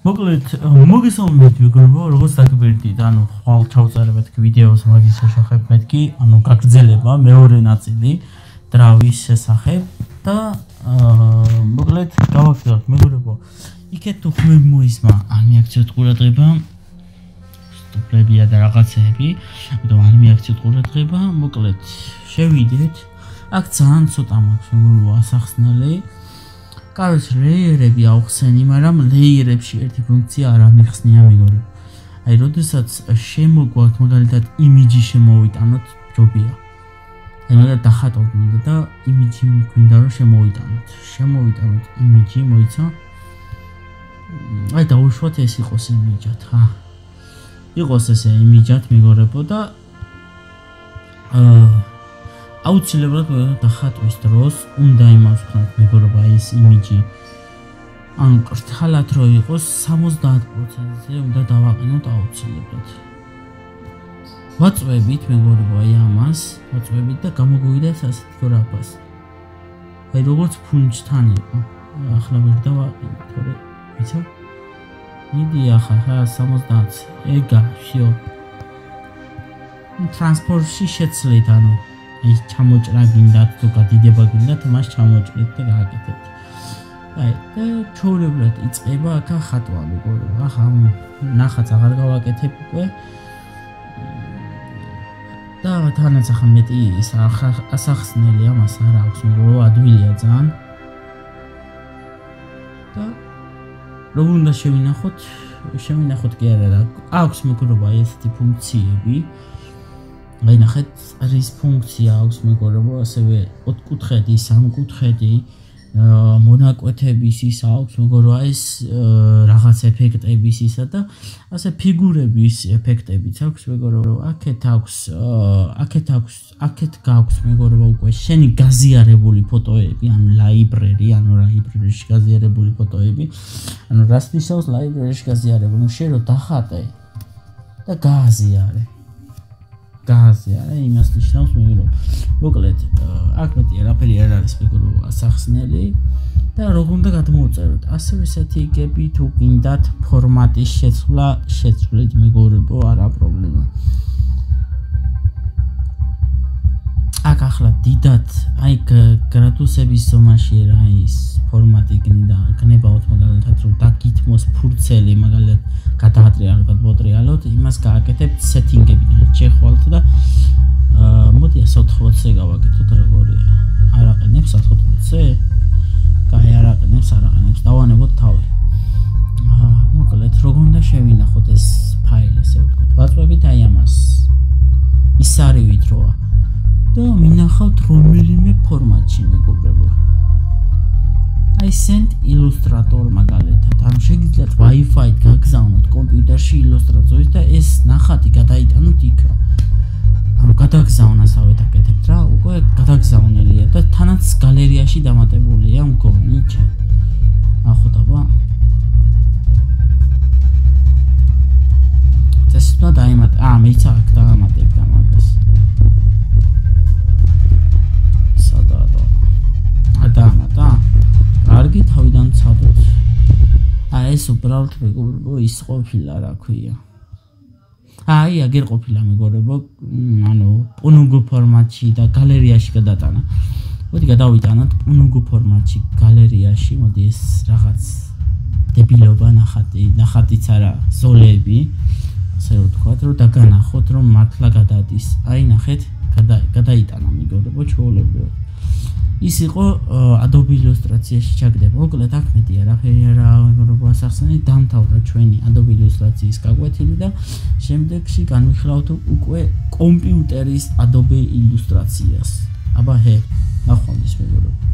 მოკლედ მოგესალმებით მეგობრებო, როგორც დაგბერდით, ანუ ხვალ ჩავწერებთ ვიდეოს მაგის შესახებ მეთქი, ანუ გაგრძელება მეორე ნაწილი დრავის შესახებ და მოკლედ გავაკეთოთ მეგობრებო. იქეთ თუ ხმე მოისმა, ან მიაქციოთ ყურადღება სტოპლებია და რაღაცეები, და ან მიაქციოთ ყურადღება, მოკლედ შევიდეთ. აქ ძალიან ცოტა მაქვს მეგობრებო ასახსნელი. კაროჩ ლეიერები აუხსენი, მაგრამ ლეიერებში ერთი ფუნქცია არ ამიხსნია მეგობრებო. აი, როდესაც შემოგვაქვს მაგალითად იმიჯი შემოვიტანოთ, ჯობია. აი, მაგალითად დახატოთ მინდა და იმიჯი გვინდა რომ შემოვიტანოთ. შემოვიტანოთ იმიჯი, მოიცა? აი, დაუშვათ ეს იყოს იმიჯად, ხა? იყოს ესე იმიჯად მეგობრებო და აა აუცილებლად დახატვის დროს უნდა იმას ვქნათ მეგობრებო ეს იმიჯი. ან კრთალად რო იყოს 70%-ზე უნდა დავაყენოთ აუცილებლად. ვაწვევით მეგობრებო აი ამას ვაწვევით და გამოგვივიდეს ასეთი გრაფას აი როგორც ფუნჩთან იყო. ახლა ვერ დავაყენო თორე იცი? მიდი ახლა ხა 70 ეგა შიო ტრანსპორტში შეცლით ანუ აი ჩამოჭრა გინდათ თუ გადიდება გინდათ მას ჩამოჭრით და გააკეთებთ. აი და ჩაურებლად იწება აქა ხატვა მეგობრებო ახლა ნახაც აღარ გავაკეთებ უკვე. და თანაც ახლა მეტი ის ასახსნელი ამას არ აქვს მეგობრებო ადვილია ძალიან. და რო უნდა შევინახოთ? შევინახოთ კი არა აქვს მეგობრებო აი ესეთი ფუნქციები აი ნახეთ არის ფუნქცია აქვს მეგობრებო ასევე ოთხკუთხედი სამკუთხედი მონაკვეთების ის აქვს მეგობრებო ეს რაღაც ეფექტების ისა და ასე ფიგურების ეფექტებიც აქვს მეგობრებო აქეთ აქვს აქეთ აქვს აქეთ გაქვს მეგობრებო უკვე შენი გაზიარებული ფოტოები ანუ ლაიბრერი ანუ ლაიბრერიში გაზიარებული ფოტოები ანუ რას ნიშნავს ლაიბრერიში გაზიარებული? შენ რო დახატე და გააზიარე გაზი არა იმას ნიშნავს მე რომ მოკლედ აქ მეტი არაფერი არ არის მეგრო ასახსნელი და როგორ უნდა გადმოუწეროთ? ასევე სეტინგები თუ გინდათ ფორმატის შეცვლა შეცვლით მეგობრებო არა პრობლემა. აქ ახლა დიდად აი გრადუსების ზომაში რა ის ფორმატი გინდა გნებავთ მაგალითად რომ დაგითმოს ფურცელი მაგალითად გადმოტრიალოთ იმას გააკეთებთ სეტინგებიდან შეხვალთ და მოდი 180-ზე გავაკეთოთ როგორია? არაყენებს 180-ზე კაი არაყენებს არაყენებს დავანებოთ თავი. მოკლედ როგორ უნდა შევინახოთ ეს ფაილი ესე ვთქვათ? ვაწვევით აი ამას. ის არივით როა და მინახავთ რომელიმე ფორმატში მეგობრებო აი send illustrator მაგალითად ამ შეგიძლიათ wi-fi გაგზავნოთ კომპიუტერში illustrator-ის და ეს ნახატი გადაიტანოთ იქ ანუ გადაგზავნასავეთ აკეთებთ რა უკვე გადაგზავნილია და თანაც გალერეაში დამატებულია მგონი ჩა ნახოთ აბა. ეს უნდა დაიმატე აა მეც აქ უბრალოდ მეგობრებო ის ყოფილა რა ქვია. აი აგერ ყოფილა მეგობრებო, ანუ პუნუგუ ფორმატში და გალერეაში გადატანა. მოდი გადავიტანოთ პუნუგუ ფორმატში გალერეაში, მოდი ეს რაღაც დებილობა ნახატი, ნახატიც არა, ზოლები. ასე რომ თქვა, რომ დაგანახოთ, რომ მართლა გადადის. აი ნახეთ, გადაიტანა მეგობრებო, ჩაოლებრო. ის იყო Adobe Illustrator-ში ჩაგდება. მოკლედ აქ მეტი არაფერი არა მეგობრებო ასახსნე, დამთავრდა ჩვენი Adobe Illustrator-ის გაკვეთილი და შემდეგში განვიხილავთ უკვე კომპიუტერის Adobe Illustrator-ს. აბა ჰე, ნახვამდის მეგობრებო.